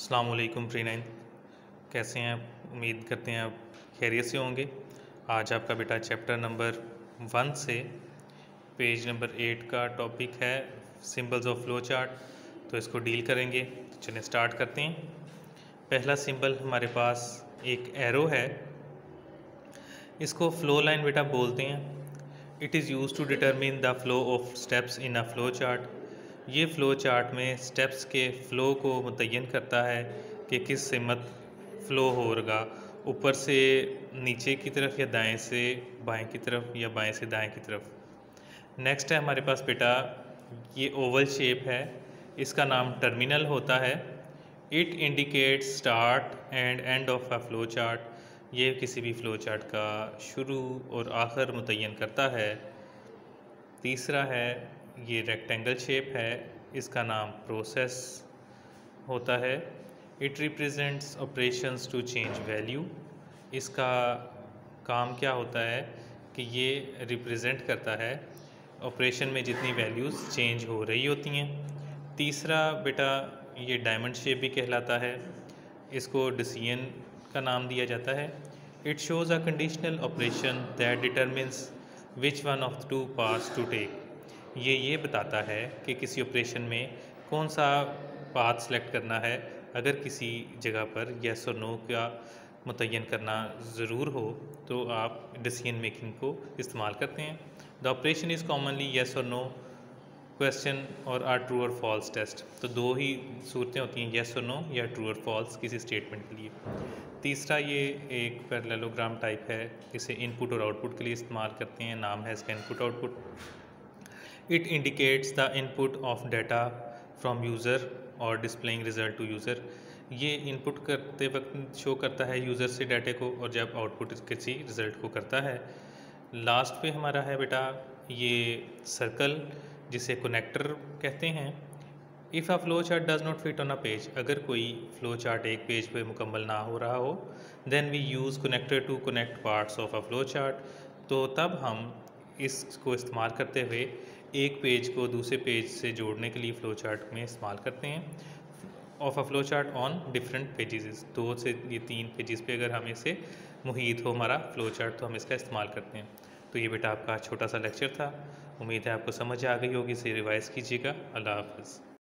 अल्लाम pre nine कैसे हैं आप? उम्मीद करते हैं आप खैरियत से होंगे। आज आपका बेटा चैप्टर नंबर वन से पेज नंबर एट का टॉपिक है सिंबल्स ऑफ़ फ्लो चार्ट तो इसको डील करेंगे। तो चलिए स्टार्ट करते हैं। पहला सिंबल हमारे पास एक एरो है। इसको फ्लो लाइन बेटा बोलते हैं। It is used to determine the flow of steps in a flow chart ये फ़्लो चार्ट में स्टेप्स के फ़्लो को मुतन करता है कि किस सिमत फ़्लो होगा। ऊपर से नीचे की तरफ़ या दाएँ से बाएँ की तरफ़ या बाएँ से दाएँ की तरफ़। नेक्स्ट है हमारे पास बेटा, ये ओवल शेप है। इसका नाम टर्मिनल होता है। It indicate start and end of a flow chart ये किसी भी फ़्लो चार्ट का शुरू और आखिर मुतन करता है। तीसरा है ये रेक्टेंगल शेप है, इसका नाम प्रोसेस होता है। It represents operations to change value इसका काम क्या होता है कि ये रिप्रेजेंट करता है ऑपरेशन में जितनी वैल्यूज़ चेंज हो रही होती हैं। तीसरा बेटा ये डायमंड शेप भी कहलाता है, इसको डिसीज़न का नाम दिया जाता है। It shows a conditional operation that determines which one of two parts to take ये ये बताता है कि किसी ऑपरेशन में कौन सा पाथ सेलेक्ट करना है, अगर किसी जगह पर येस और नो का मुतन करना ज़रूर हो तो आप डिसीज़न मेकिंग को इस्तेमाल करते हैं। The operation is commonly yes और नो क्वेश्चन और आर ट्रू और फॉल्स टेस्ट तो दो ही सूरतें होती हैं येस और नो या ट्रू और फॉल्स किसी स्टेटमेंट के लिए। तीसरा ये एक पैरेललोग्राम टाइप है, इसे इनपुट और आउटपुट के लिए इस्तेमाल करते हैं, नाम है इसका input output it indicates the input of data from user और displaying result to user. ये इनपुट करते वक्त शो करता है यूज़र से डाटे को और जब आउटपुट किसी रिज़ल्ट को करता है। लास्ट पे हमारा है बेटा ये सर्कल जिसे कनेक्टर कहते हैं। If a flow chart does not fit on a page अगर कोई फ्लो चार्ट एक पेज पे मुकम्मल ना हो रहा हो then we use connector to connect parts of a flow chart तो तब हम इसको इस्तेमाल करते हुए एक पेज को दूसरे पेज से जोड़ने के लिए फ़्लो चार्ट में इस्तेमाल करते हैं। Of a flow chart on different pages दो से ये तीन पेजेस पे अगर हमें से मुहित हो हमारा फ़्लो चार्ट तो हम इसका इस्तेमाल करते हैं। तो ये बेटा आपका छोटा सा लेक्चर था। उम्मीद है आपको समझ आ गई होगी, इसे रिवाइज़ कीजिएगा। अल्लाह हाफ़